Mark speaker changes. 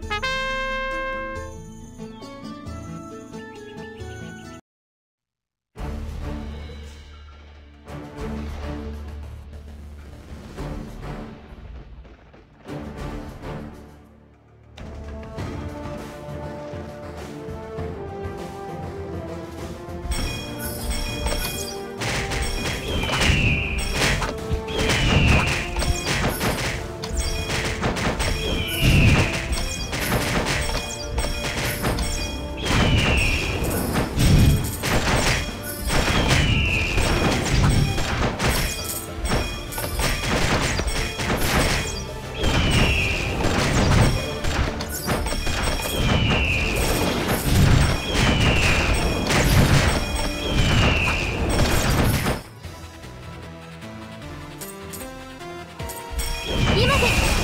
Speaker 1: Bye. 今です